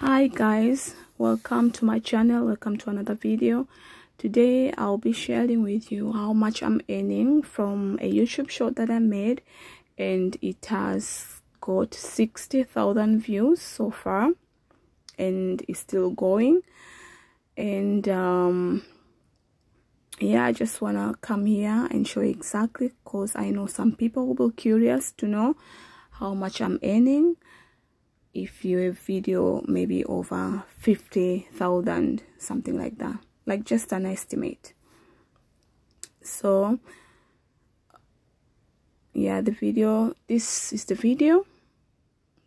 hi guys welcome to my channel welcome to another video. Today i'll be sharing with you how much i'm earning from a youtube short that i made and it has got 60,000 views so far and it's still going. And um yeah i just want to come here and show exactly because i know some people will be curious to know how much i'm earning if you have video maybe over 50,000 something like that. Like just an estimate. So yeah the video this is the video.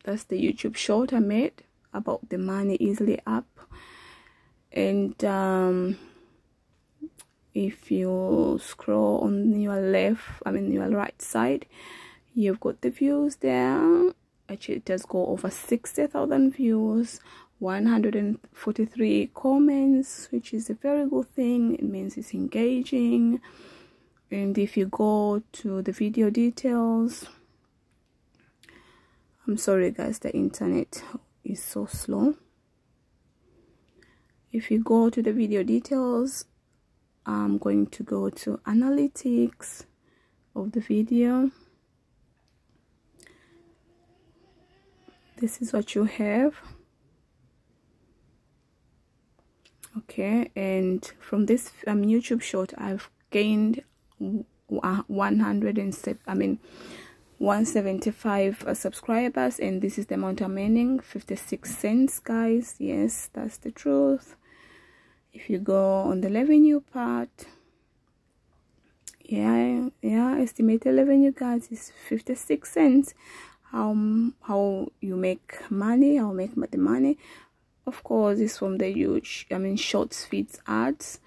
That's the youtube short i made about the money easily up. And um if you scroll on your left i mean your right side you've got the views there actually it does go over 60,000 views 143 comments which is a very good thing. It means it's engaging. And if you go to the video details i'm sorry guys the internet is so slow. If you go to the video details I'm going to go to analytics of the video this is what you have. Okay and from this um, YouTube short I've gained 100 and I mean 175 uh, subscribers and this is the amount I'm earning 56 cents guys. Yes that's the truth. If you go on the revenue part yeah yeah estimated revenue guys is 56 cents how how you make money how make the money. Of course it's from the huge i mean shorts feeds ads.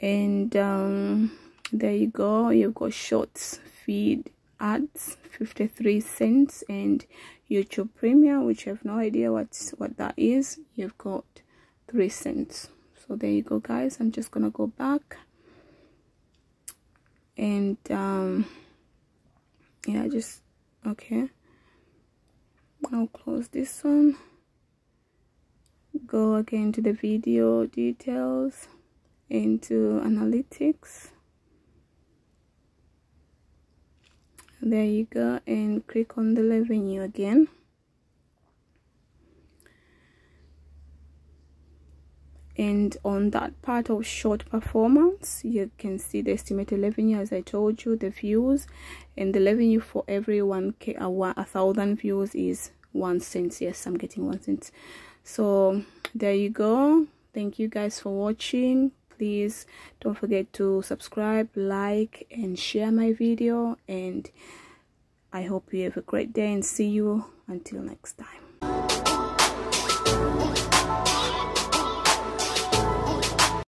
And um there you go. You've got shorts feed ads 53 cents and youtube premium which I have no idea what's what that is. You've got three cents. So there you go guys. I'm just gonna go back. And um yeah just okay i'll close this one. Go again to the video details into analytics. There you go and click on the revenue again and on that part of short performance you can see the estimated revenue as i told you the views. And the revenue for every 1k a, uh, a thousand views is one cent. Yes i'm getting one cent. So there you go. Thank you guys for watching. Please don't forget to subscribe like and share my video. And i hope you have a great day and see you until next time